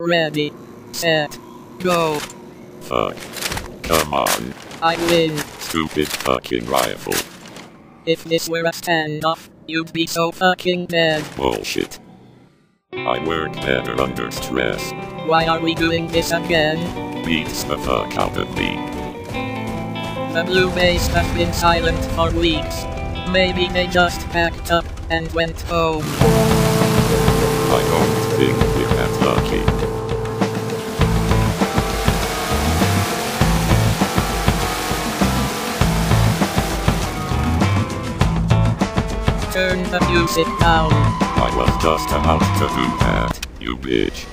Ready, set, go. Fuck. Come on. I win. Stupid fucking rifle. If this were a standoff, you'd be so fucking dead. Bullshit. I work better under stress. Why are we doing this again? Beats the fuck out of me. The blue base has been silent for weeks. Maybe they just packed up and went home. I don't think Turn the music down. I was just about to do that, you bitch.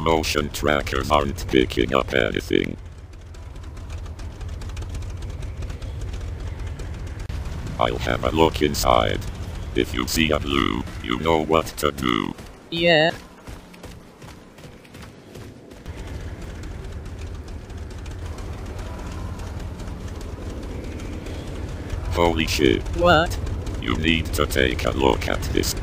Motion trackers aren't picking up anything. I'll have a look inside. If you see a blue, you know what to do. Yeah, Holy shit, what? you need to take a look at this.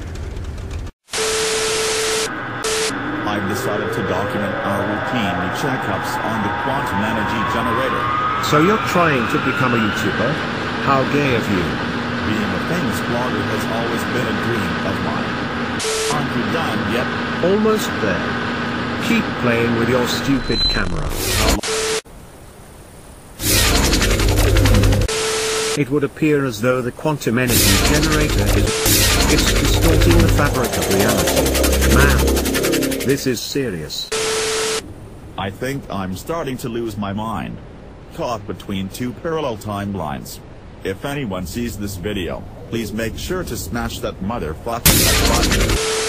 I've decided to document our routine checkups on the quantum energy generator. So you're trying to become a YouTuber? How gay of you. Being a famous blogger has always been a dream of mine. Aren't you done yet? Almost there. Keep playing with your stupid camera. It would appear as though the quantum energy generator is... It's distorting the fabric of reality. Man. This is serious. I think I'm starting to lose my mind. Caught between two parallel timelines. If anyone sees this video, please make sure to smash that motherfucking button.